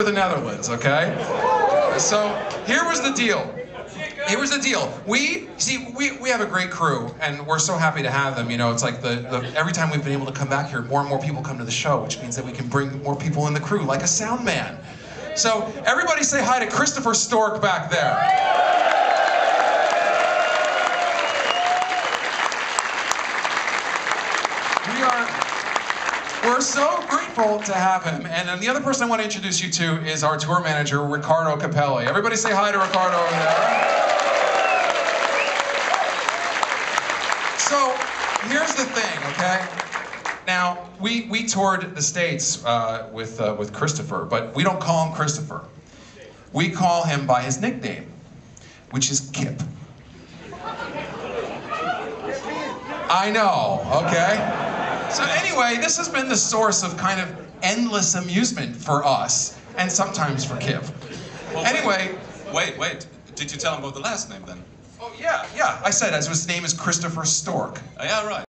the Netherlands, okay? So here was the deal. Here was the deal. We see we, we have a great crew and we're so happy to have them. You know, it's like the, the every time we've been able to come back here, more and more people come to the show, which means that we can bring more people in the crew, like a sound man. So everybody say hi to Christopher Stork back there. We are we're so grateful to have him. And then the other person I want to introduce you to is our tour manager, Ricardo Capelli. Everybody say hi to Ricardo over there. So here's the thing, okay? Now, we, we toured the States uh, with, uh, with Christopher, but we don't call him Christopher. We call him by his nickname, which is Kip. I know, okay? So anyway, this has been the source of kind of endless amusement for us, and sometimes for Kip. Well, Anyway, Wait, wait. Did you tell him about the last name then? oh yeah, yeah, I said as his name is Christopher Stork. Oh, yeah, right.